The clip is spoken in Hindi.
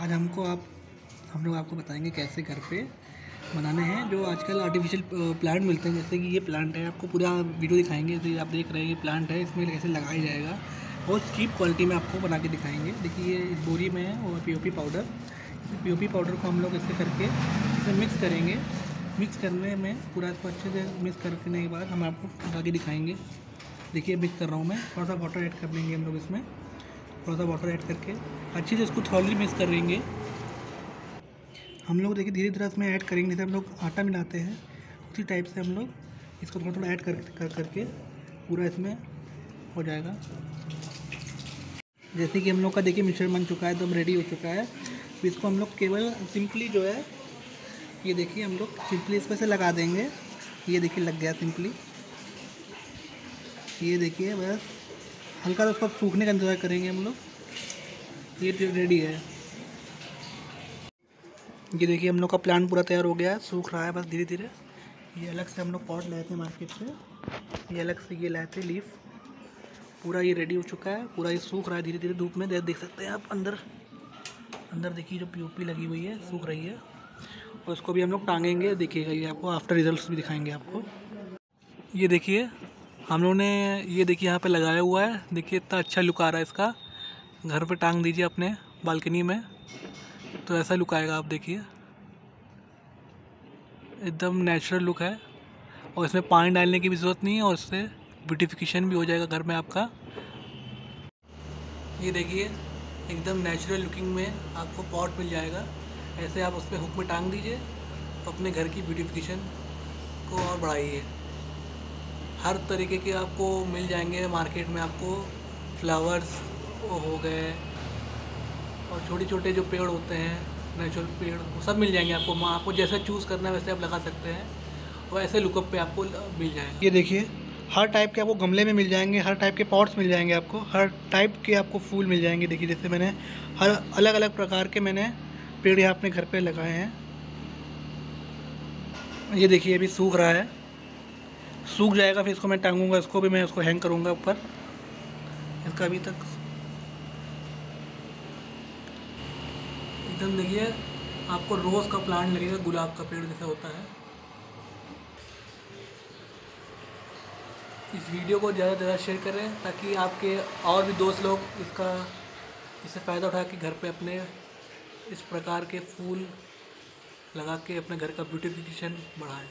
आज हमको आप, हम लोग आपको बताएँगे कैसे घर पे बनाने हैं, जो आजकल आर्टिफिशियल प्लांट मिलते हैं, जैसे कि ये प्लांट है, आपको पूरा वीडियो दिखाएँगे जैसे आप देख रहे हैं ये प्लांट है, इसमें कैसे लगाया जाएगा, बहुत चीप क्वालिटी में आपको बना के दिखाएँगे। देखिए ये इस बोरी में है और पीओपी पाउडर पीओपी पाउडर को हम लोग ऐसे करके इसे मिक्स करेंगे। मिक्स करने में पूरा इसको अच्छे से मिक्स करने के बाद हम आपको लगा के दिखाएँगे। देखिए मिक्स कर रहा हूँ मैं, थोड़ा सा वाटर ऐड कर लेंगे हम लोग इसमें। थोड़ा सा वाटर ऐड करके। अच्छे से इसको थॉली मिक्स कर लेंगे हम लोग देखिए धीरे धीरे इसमें ऐड करेंगे। जैसे हम लोग आटा मिलाते हैं, उसी टाइप से हम लोग इसको थोड़ा थोड़ा ऐड कर कर, करके पूरा इसमें हो जाएगा। जैसे कि हम लोग का देखिए मिक्सर बन चुका है, एकदम रेडी हो चुका है। तो इसको हम लोग केवल सिंपली जो है, ये देखिए हम लोग सिंपली इस पर से लगा देंगे। ये देखिए लग गया सिंपली ये देखिए बस हल्का सा उसको सूखने का इंतज़ार करेंगे हम लोग। ये रेडी है। ये देखिए, हम लोग का प्लान पूरा तैयार हो गया। है सूख रहा है बस धीरे धीरे ये अलग से हम लोग पॉट लाए थे मार्केट से। ये अलग से ये लाए थे लीफ पूरा ये रेडी हो चुका है। पूरा ये सूख रहा है धीरे धीरे धूप में। देख सकते हैं आप, अंदर। अंदर देखिए, जो पीओपी लगी हुई है, सूख रही है। और इसको भी हम लोग टांगेंगे। देखिएगा, ये आपको आफ्टर रिजल्ट्स भी दिखाएँगे आपको। ये देखिए हम लोगों ने ये देखिए यहाँ पे लगाया हुआ है। देखिए इतना अच्छा लुक आ रहा है इसका। घर पे टांग दीजिए अपने, बालकनी में। तो ऐसा लुक आएगा आप देखिए। एकदम नेचुरल लुक है। और इसमें पानी डालने की भी ज़रूरत नहीं है और इससे ब्यूटिफिकेशन भी हो जाएगा घर में आपका। ये देखिए, एकदम नेचुरल लुकिंग में आपको पॉट मिल जाएगा। ऐसे आप उस पर हुक में टांग दीजिए। अपने घर की ब्यूटिफिकेशन को और बढ़ाइए। हर तरीके के आपको मिल जाएँगे मार्केट में आपको। फ्लावर्स हो गए और छोटे छोटे जो पेड़ होते हैं नेचुरल पेड़, वो सब मिल जाएँगे आपको। आपको जैसे चूज़ करना है वैसे आप लगा सकते हैं और ऐसे लुकअप पे आपको मिल जाएँगे। ये देखिए, हर टाइप के आपको गमले में मिल जाएँगे, हर टाइप के पॉट्स मिल जाएँगे आपको, हर टाइप के आपको फूल मिल जाएँगे। देखिए, जैसे मैंने हर अलग अलग प्रकार के मैंने पेड़ यहाँ अपने घर पे लगाए हैं। ये देखिए, अभी सूख रहा है। सूख जाएगा, फिर इसको मैं टांगूँगा, इसको भी मैं उसको हैंग करूँगा ऊपर। इसका अभी तक एकदम देखिए, आपको रोज़ का प्लांट लगेगा, गुलाब का पेड़ जैसा होता है। इस वीडियो को ज़्यादा से ज़्यादा शेयर करें, ताकि आपके और भी दोस्त लोग इसका, इससे फ़ायदा उठा के घर पे अपने इस प्रकार के फूल लगा के अपने घर का ब्यूटिफिकेशन बढ़ाएँ।